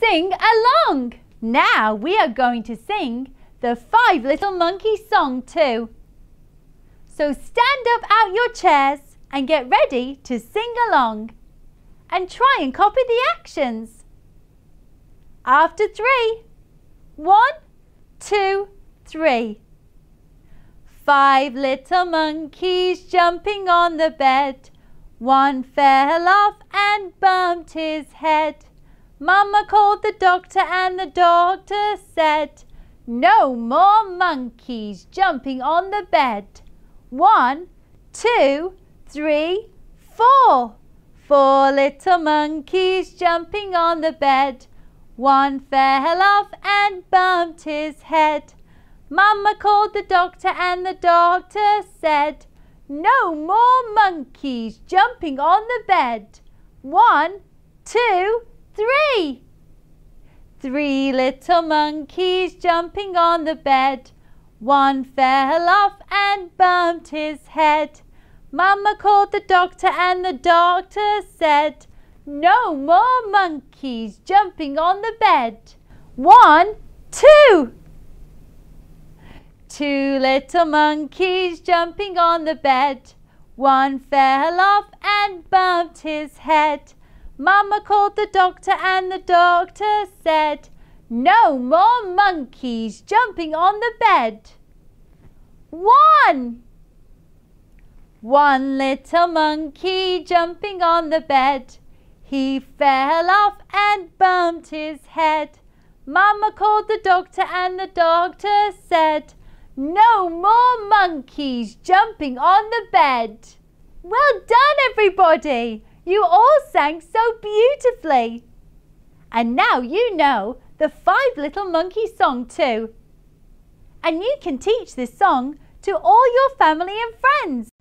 Sing along! Now we are going to sing the Five Little Monkeys song too. So stand up out your chairs and get ready to sing along. And try and copy the actions. After three. One, two, three. Five little monkeys jumping on the bed. One fell off and bumped his head. Mama called the doctor and the doctor said, No more monkeys jumping on the bed. One, two, three, four. Four little monkeys jumping on the bed. One fell off and bumped his head. Mama called the doctor and the doctor said, No more monkeys jumping on the bed. One, two, three. Three little monkeys jumping on the bed. One fell off and bumped his head. Mama called the doctor and the doctor said, No more monkeys jumping on the bed. One, two. Two little monkeys jumping on the bed. One fell off and bumped his head. Mama called the doctor and the doctor said, No more monkeys jumping on the bed. One! One little monkey jumping on the bed. He fell off and bumped his head. Mama called the doctor and the doctor said, No more monkeys jumping on the bed. Well done, everybody! You all sang so beautifully. And now you know the Five Little Monkeys song too. And you can teach this song to all your family and friends.